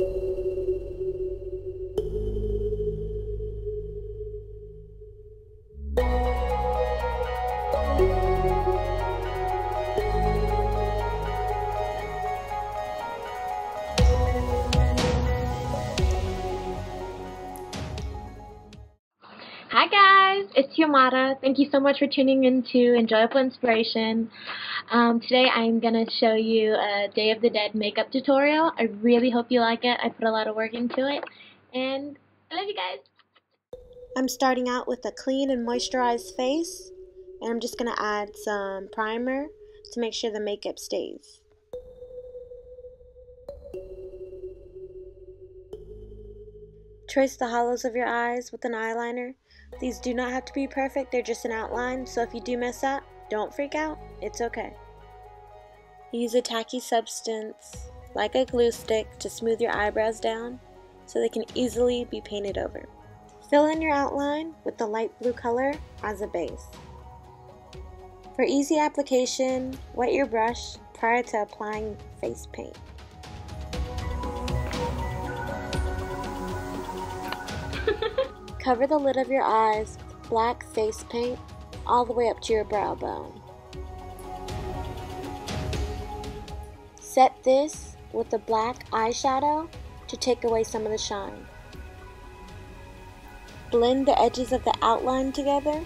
Hi Yamada. Thank you so much for tuning in to Enjoyable Inspiration. Um, today I'm going to show you a Day of the Dead makeup tutorial. I really hope you like it. I put a lot of work into it. And I love you guys. I'm starting out with a clean and moisturized face. And I'm just going to add some primer to make sure the makeup stays. Trace the hollows of your eyes with an eyeliner these do not have to be perfect, they're just an outline, so if you do mess up, don't freak out, it's okay. Use a tacky substance, like a glue stick, to smooth your eyebrows down so they can easily be painted over. Fill in your outline with the light blue color as a base. For easy application, wet your brush prior to applying face paint. Cover the lid of your eyes with black face paint all the way up to your brow bone. Set this with the black eyeshadow to take away some of the shine. Blend the edges of the outline together.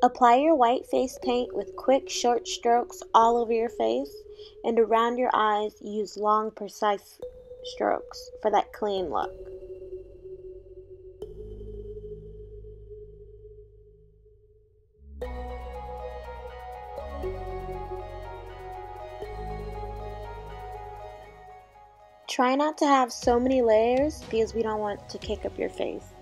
Apply your white face paint with quick short strokes all over your face and around your eyes, use long, precise strokes for that clean look. Try not to have so many layers because we don't want to kick up your face.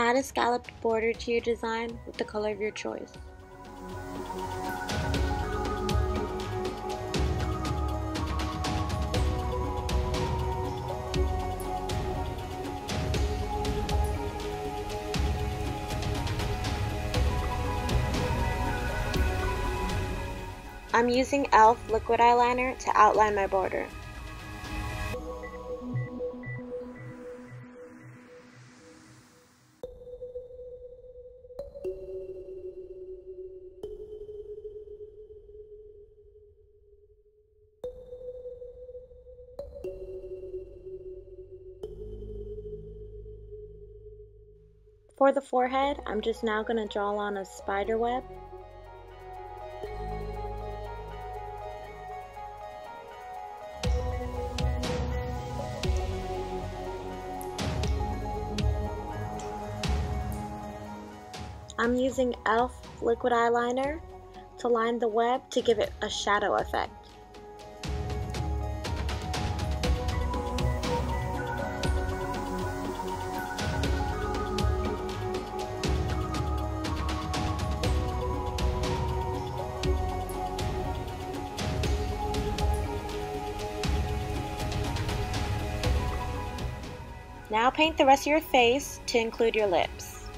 Add a scalloped border to your design with the color of your choice. I'm using e.l.f. liquid eyeliner to outline my border. For the forehead, I'm just now going to draw on a spider web. I'm using e.l.f. liquid eyeliner to line the web to give it a shadow effect. Now paint the rest of your face to include your lips.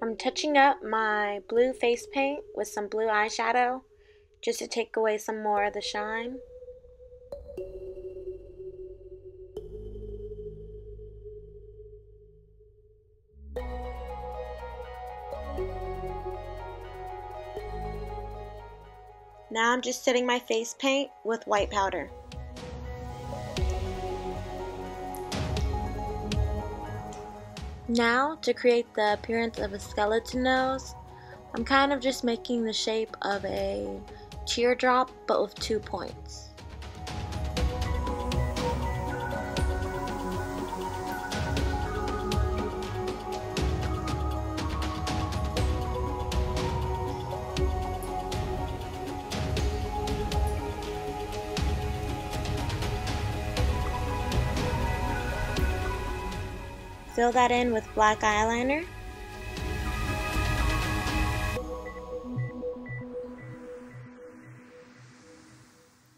I'm touching up my blue face paint with some blue eyeshadow just to take away some more of the shine. Now I'm just setting my face paint with white powder. Now, to create the appearance of a skeleton nose, I'm kind of just making the shape of a teardrop but with two points. Fill that in with black eyeliner.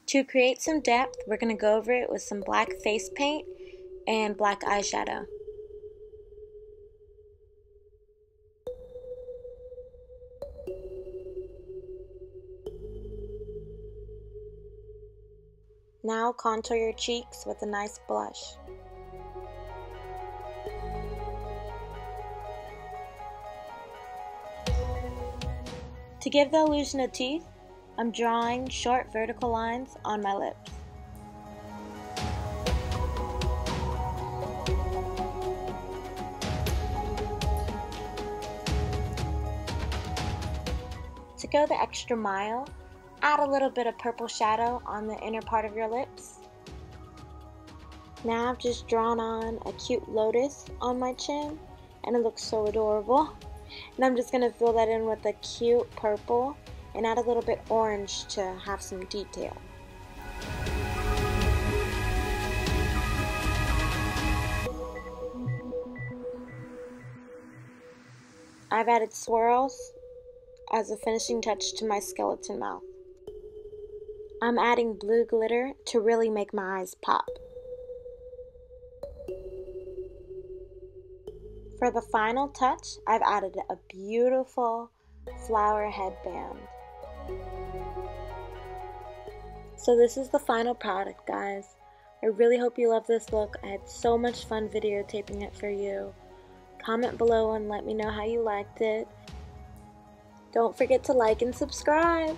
To create some depth, we're going to go over it with some black face paint and black eyeshadow. Now contour your cheeks with a nice blush. To give the illusion of teeth, I'm drawing short vertical lines on my lips. To go the extra mile, add a little bit of purple shadow on the inner part of your lips. Now I've just drawn on a cute lotus on my chin and it looks so adorable. And I'm just going to fill that in with a cute purple and add a little bit orange to have some detail. I've added swirls as a finishing touch to my skeleton mouth. I'm adding blue glitter to really make my eyes pop. For the final touch, I've added a beautiful flower headband. So this is the final product, guys. I really hope you love this look. I had so much fun videotaping it for you. Comment below and let me know how you liked it. Don't forget to like and subscribe.